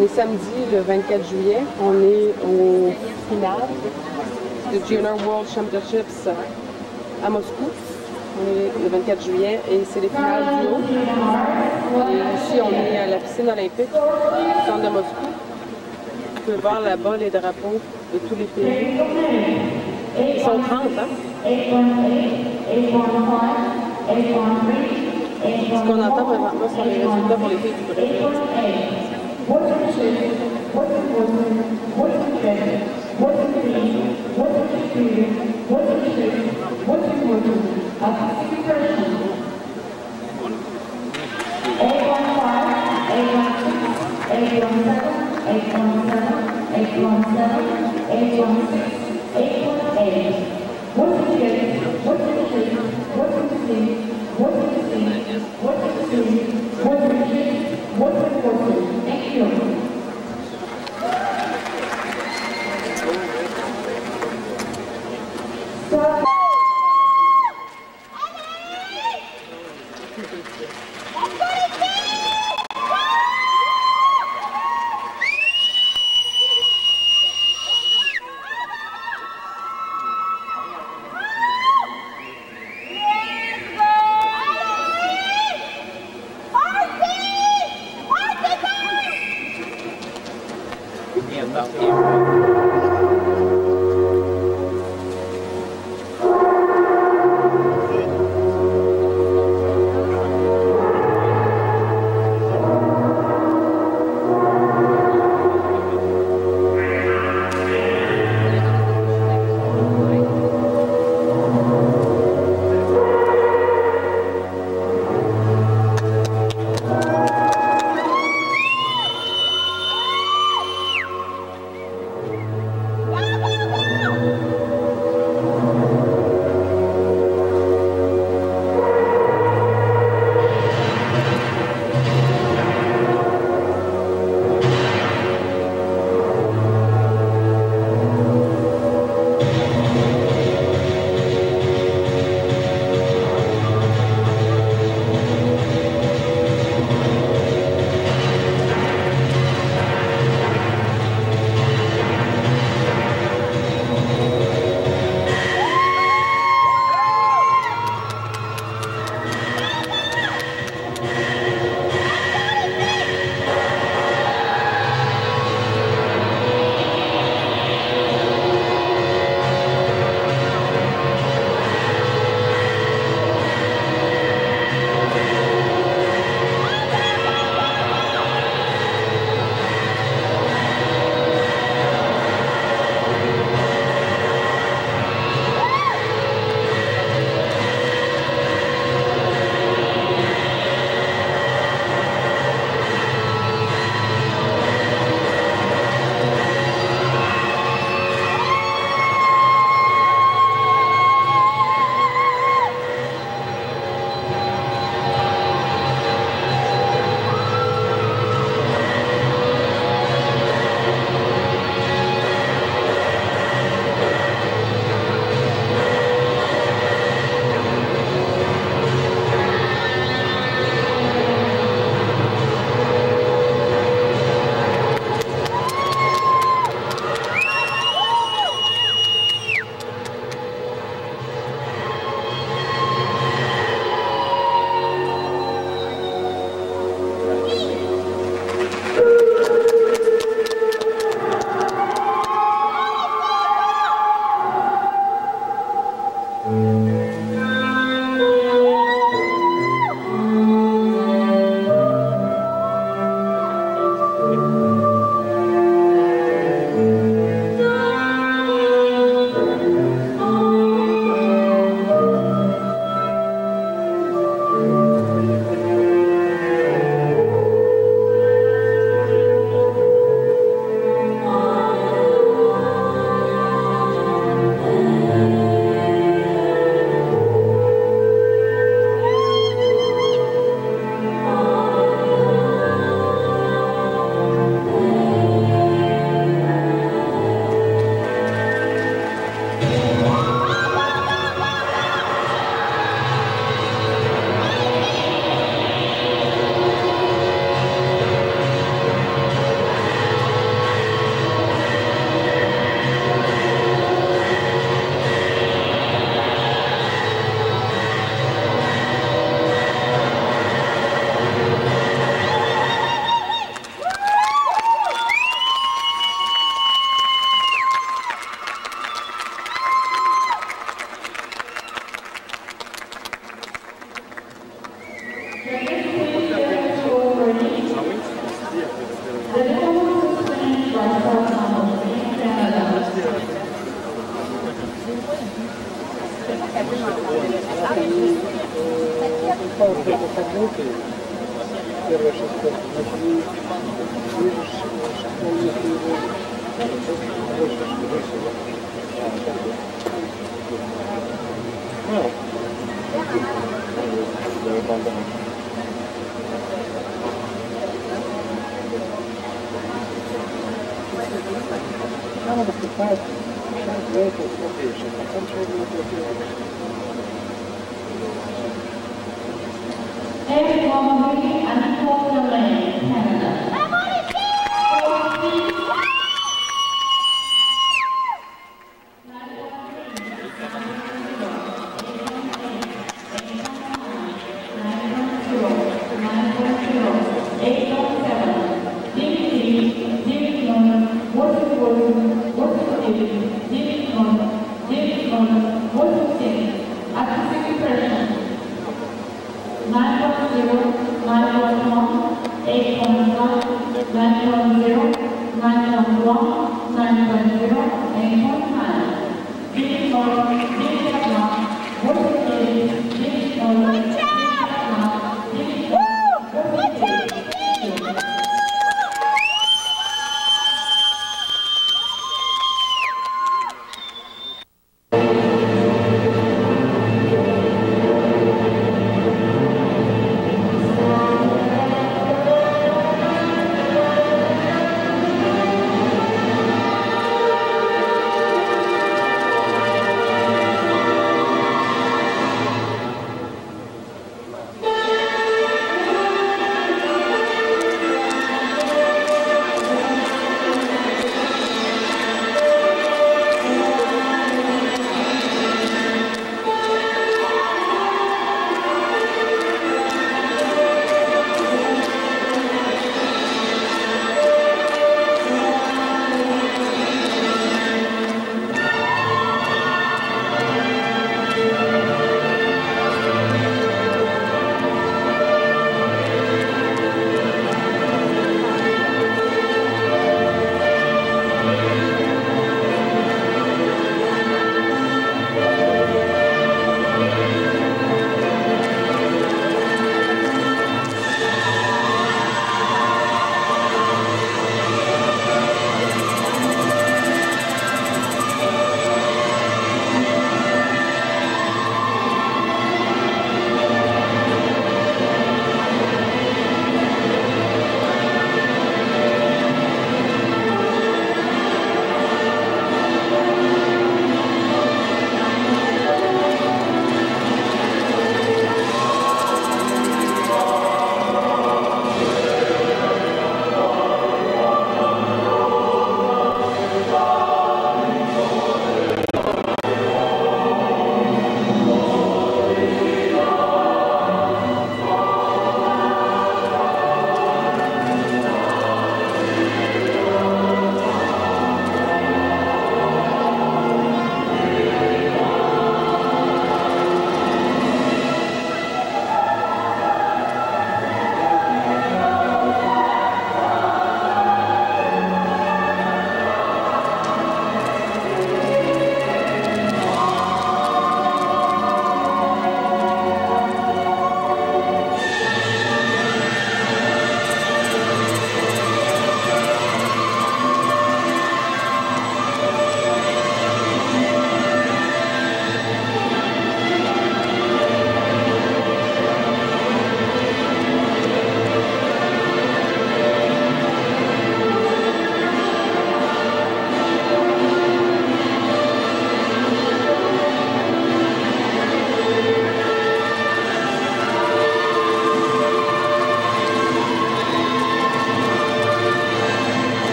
On est samedi, le 24 juillet. On est au final du Junior World Championships à Moscou. On est le 24 juillet et c'est les finales du haut. Et ici, on est à la piscine olympique du centre de Moscou. Vous pouvez voir là-bas les drapeaux de tous les pays. Ils sont 30, hein? Ce qu'on entend présentement sont les résultats pour les filles du Brésil. What you say? What you want? What you get? What you it, What woman, what is gender, what is being, what is spirit, what is shape, what is woman, are expression. Eight one five, eight one six, eight one seven, eight one seven, eight one seven, eight one six, eight one there about that. Every woman Canada.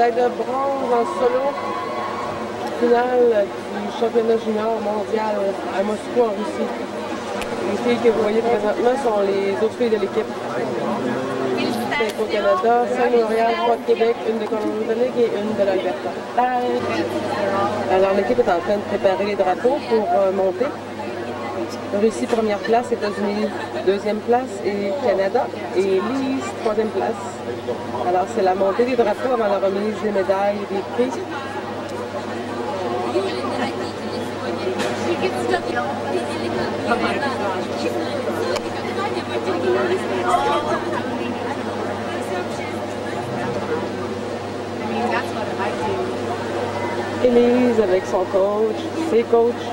médaille de bronze en solo, finale du championnat junior mondial à Moscou en Russie. Les filles que vous voyez présentement sont les autres filles de l'équipe. 5 au Canada, 5 Montréal, 3 de Québec, une de Colombie-Britannique et une de l'Alberta. Alors l'équipe est en train de préparer les drapeaux pour euh, monter. Russie, première place, États-Unis, deuxième place, et Canada, et Lise, troisième place. Alors, c'est la montée des drapeaux avant la remise des médailles et des prix. Élise avec son coach, ses coachs.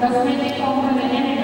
doesn't it come?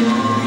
you.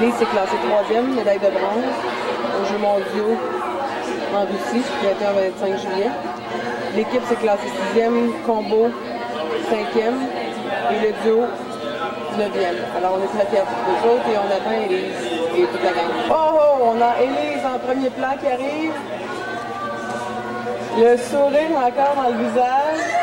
Élise s'est classée troisième, médaille de bronze, aux Jeux mondiaux en Russie, 21-25 juillet. L'équipe s'est classée sixième, combo cinquième et le duo neuvième. Alors on est très fiers de autres et on attend Élise et toute la gang. Oh oh, on a Élise en premier plan qui arrive. Le sourire encore dans le visage.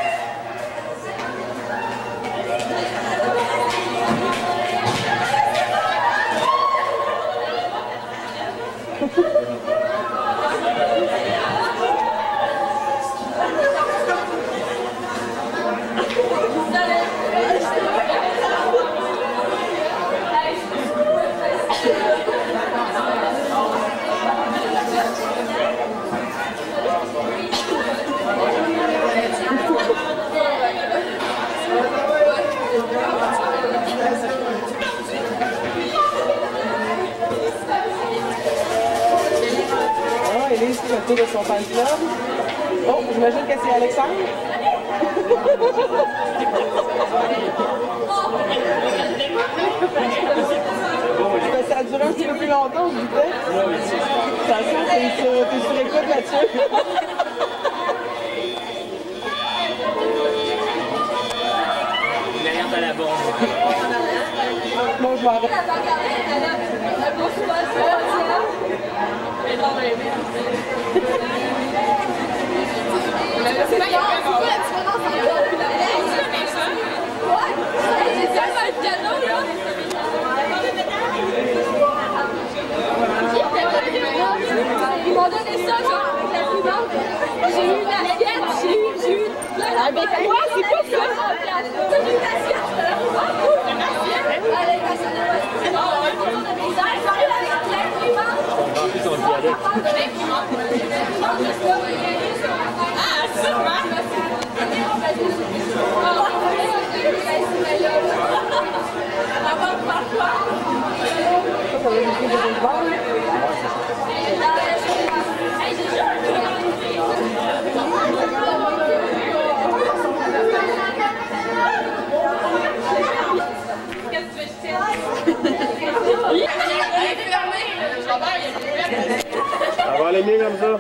Ah, Élise qui le tour de son fan club. Oh, j'imagine que c'est Alexandre. Ça a duré un petit peu plus longtemps, je disais. Attention, t'es sur, t'es sur écoute là-dessus. Bon, je m'arrête. Ils m'ont donné ça, genre. J'ai eu une assiette, j'ai eu, j'ai eu Avec quoi? C'est quoi ça? J'ai eu une assiette. Ah! Une assiette? Ah. J'arrive avec. Ah, sûrement! Ça, va Ça va aller comme ça?